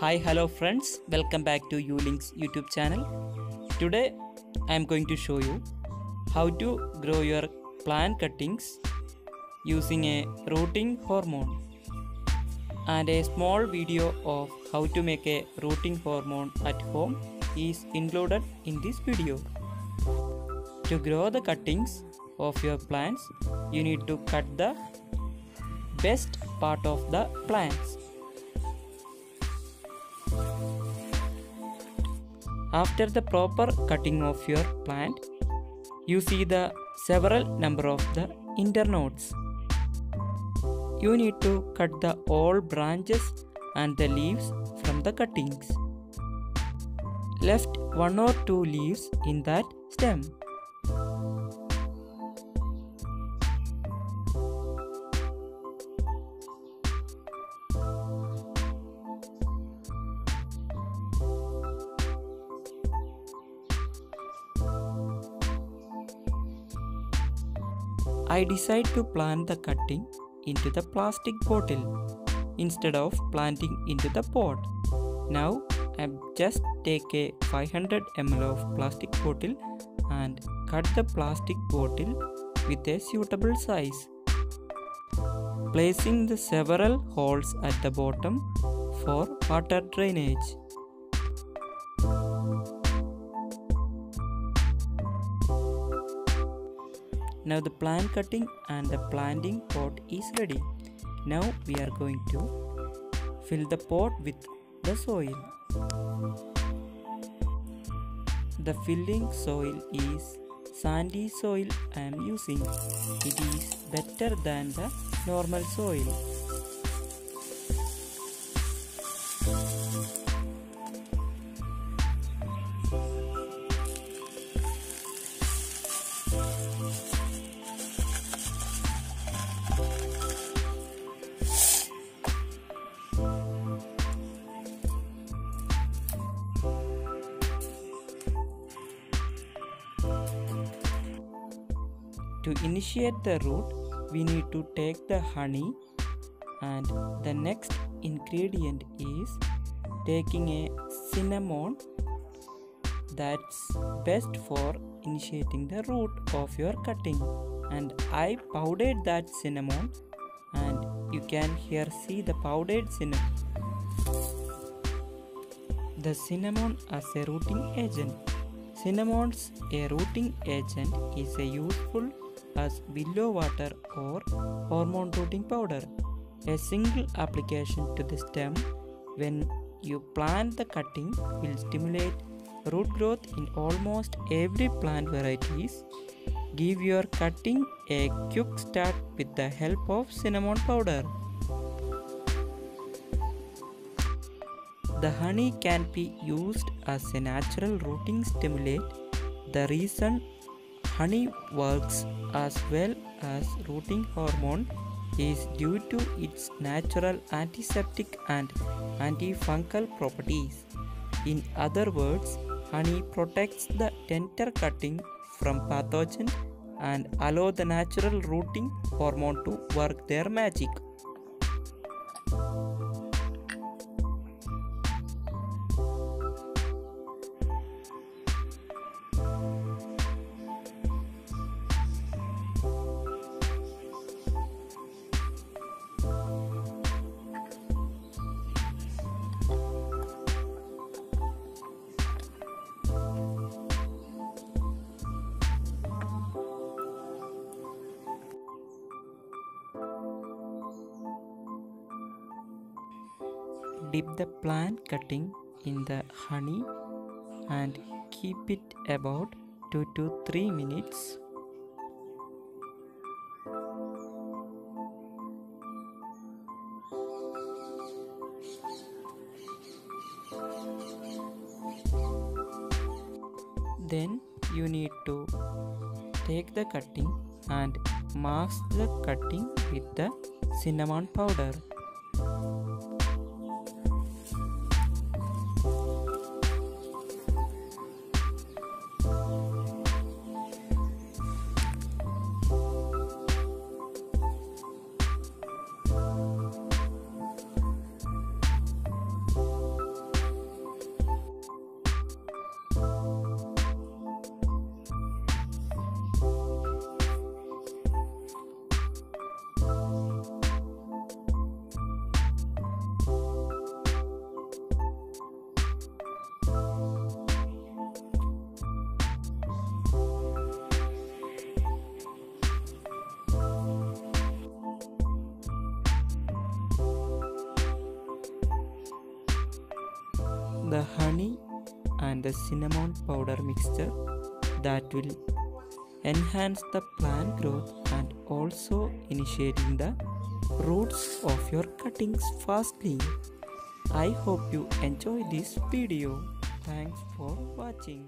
Hi, hello friends, welcome back to Ulinks YouTube channel. Today I am going to show you how to grow your plant cuttings using a rooting hormone and a small video of how to make a rooting hormone at home is included in this video. To grow the cuttings of your plants, you need to cut the best part of the plants. After the proper cutting of your plant, you see the several number of the internodes. You need to cut the all branches and the leaves from the cuttings. Left one or two leaves in that stem. I decide to plant the cutting into the plastic bottle instead of planting into the pot. Now I just take a 500 ml of plastic bottle and cut the plastic bottle with a suitable size. Placing the several holes at the bottom for water drainage. Now the plant cutting and the planting pot is ready. Now we are going to fill the pot with the soil. The filling soil is sandy soil I am using. It is better than the normal soil. To initiate the root, we need to take the honey. And the next ingredient is taking a cinnamon that's best for initiating the root of your cutting. And I powdered that cinnamon and you can here see the powdered cinnamon. The cinnamon as a rooting agent. Cinnamon's a rooting agent is a useful as willow water or hormone rooting powder. A single application to the stem when you plant the cutting will stimulate root growth in almost every plant varieties. Give your cutting a quick start with the help of cinnamon powder. The honey can be used as a natural rooting stimulant. The reason honey works as well as rooting hormone is due to its natural antiseptic and antifungal properties. In other words, honey protects the tender cutting from pathogen and allow the natural rooting hormone to work their magic. Dip the plant cutting in the honey and keep it about 2 to 3 minutes. Then you need to take the cutting and mask the cutting with the cinnamon powder the honey and the cinnamon powder mixture that will enhance the plant growth and also initiating the roots of your cuttings fastly. I hope you enjoy this video. Thanks for watching.